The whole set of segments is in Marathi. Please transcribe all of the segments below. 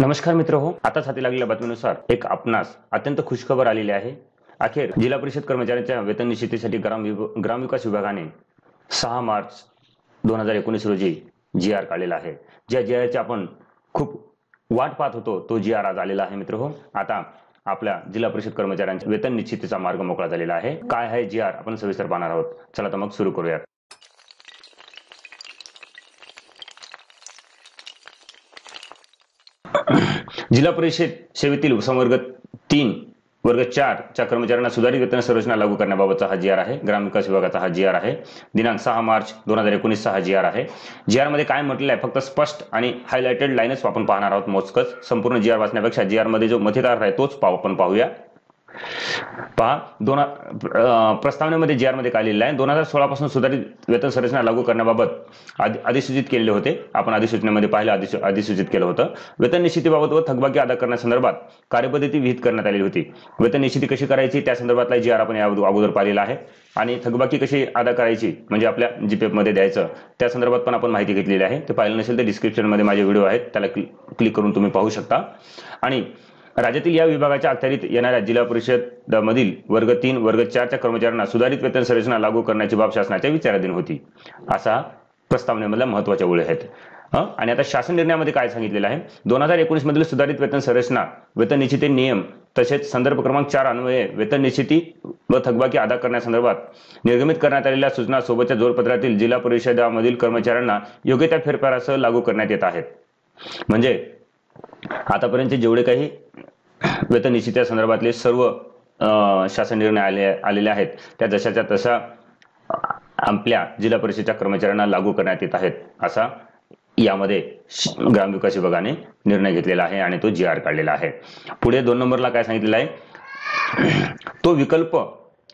नमस्कार मित्र हो आताच हाती लागलेल्या बातमीनुसार एक आपणास अत्यंत खुशखबर आलेली आहे. अखेर जिल्हा परिषद कर्मचाऱ्यांच्या वेतन निश्चितीसाठी ग्राम ग्रामविकास विभागाने सहा मार्च दोन हजार एकोणीस रोजी जी आर काढलेला आहे. ज्या जी आरची आपण खूप वाट पाहत होतो तो जी आर आज आलेला आहे मित्र हो. आता आपल्या जिल्हा परिषद कर्मचाऱ्यांच्या वेतन निश्चितीचा मार्ग मोकळा झालेला आहे. काय आहे जी आर? आपण सविस्तर पाहणार आहोत. चला तर मग सुरू करूयात. जिल्हा परिषद सेवेतील उपसंवर्ग तीन वर्ग चार च्या कर्मचाऱ्यांना सुधारित वेतन संरचना लागू करण्याबाबतचा हा जी आर आहे. ग्रामविकास विभागाचा हा जी आर आहे. दिनांक सहा मार्च दोन हजार एकोणीसचा हा जी आर आहे. जी आरमध्ये काय म्हटलेलं आहे? फक्त स्पष्ट आणि हायलाइटेड लाईनच आपण पाहणार आहोत मोजकच. संपूर्ण जी आर वाचण्यापेक्षा जी आरमध्ये जो मथेदार आहे तोच पाहू आपण पाहूया. पहा दोन प्रस्तावनेमध्ये जी आरमध्ये काय लिहिलं आहे दोन हजार सोळा पासून सुधारित वेतन संरचना लागू करण्याबाबत अधिसूचित केलेले होते. आपण अधिसूचनेमध्ये पाहिलं अधिसू- अधिसूचित केलं होतं. वेतन निश्चितीबाबत व थकबाकी अदा करण्यासंदर्भात कार्यपद्धती विहित करण्यात आलेली होती. वेतन निश्चिती कशी करायची? त्या संदर्भातला जी आर आपण या अगोदर पाहिलेला आहे. आणि थकबाकी कशी अदा करायची? म्हणजे आपल्या जीपीएफमध्ये द्यायचं त्या संदर्भात पण आपण माहिती घेतलेली आहे. ते पाहिलं नसेल तर डिस्क्रिप्शनमध्ये माझे व्हिडिओ आहेत. त्याला क्लिक करून तुम्ही पाहू शकता. आणि राज्यातील या विभागाच्या अखत्यारीत येणाऱ्या जिल्हा परिषद मधील वर्ग तीन वर्ग चारच्या कर्मचाऱ्यांना सुधारित वेतन संरचना लागू करण्याची बाब शासनाच्या विचाराधीन होती. असा प्रस्तावनेमधल्या महत्त्वाच्या ओळी आहेत. आणि आता शासन निर्णयामध्ये काय सांगितलेलं आहे? दोन हजार एकोणीस मधील सुधारित वेतन संरचना वेतन निश्चिती नियम तसेच संदर्भ क्रमांक चार अन्वये वेतन निश्चिती व थकबाकी अदा करण्यासंदर्भात निर्गमित करण्यात आलेल्या सूचना सोबतच्या जोरपत्रातील जिल्हा परिषदामधील कर्मचाऱ्यांना योग्य त्या फेरफारासह लागू करण्यात येत आहेत. म्हणजे आतापर्यंत जेवढे काही वेतन निश्चित्या संदर्भातले सर्व शासन निर्णय आले आलेले आहेत. त्या जशाच्या तशा आपल्या जिल्हा परिषदेच्या कर्मचाऱ्यांना लागू करण्यात येत आहेत असा यामध्ये श- ग्रामविकास विभागाने निर्णय घेतलेला आहे आणि तो जी आर काढलेला आहे. पुढे दोन नंबरला काय सांगितलेलं आहे? तो विकल्प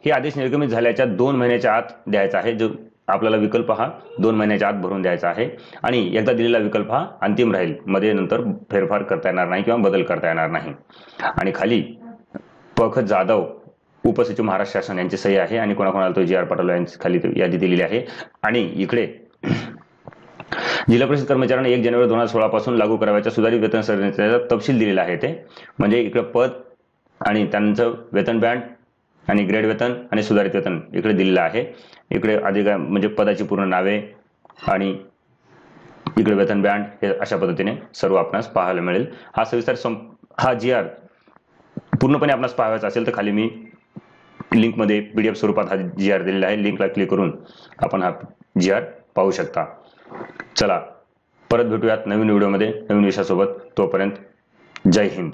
हे आदेश निर्गमित झाल्याच्या दोन महिन्याच्या आत द्यायचा आहे जो आपल्याला विकल्प हा दोन महिन्याच्या आत भरून द्यायचा आहे. आणि एकदा दिलेला विकल्प हा अंतिम राहील. मध्ये नंतर फेरफार करता येणार नाही किंवा बदल करता येणार नाही. आणि खाली पख जाधव उपसचिव महाराष्ट्र शासन यांची सही आहे आणि कोणाकोणाला तो जी आर पाठवला यांची खाली यादी दिलेली आहे. आणि इकडे जिल्हा परिषद कर्मचाऱ्यांना एक जानेवारी दोन हजार सोळा पासून लागू करावयाच्या सुधारित वेतन संरचनेचा तपशील दिलेला आहे ते. म्हणजे इकडे पद आणि त्यांचं वेतन बँड आणि ग्रेड वेतन आणि सुधारित वेतन इकडे दिलेलं आहे. इकडे अधिक म्हणजे पदाची पूर्ण नावे आणि इकडे वेतन बँड हे अशा पद्धतीने सर्व आपणास पाहायला मिळेल. हा सविस्तर सं- हा जी आर पूर्णपणे आपणास पाहायचा असेल तर खाली मी लिंकमध्ये पी डी एफ स्वरूपात हा जी आर दिलेला आहे. लिंकला क्लिक करून आपण हा जी आर पाहू शकता. चला परत भेटूयात नवीन व्हिडिओमध्ये नवीन विषयासोबत तोपर्यंत जय हिंद.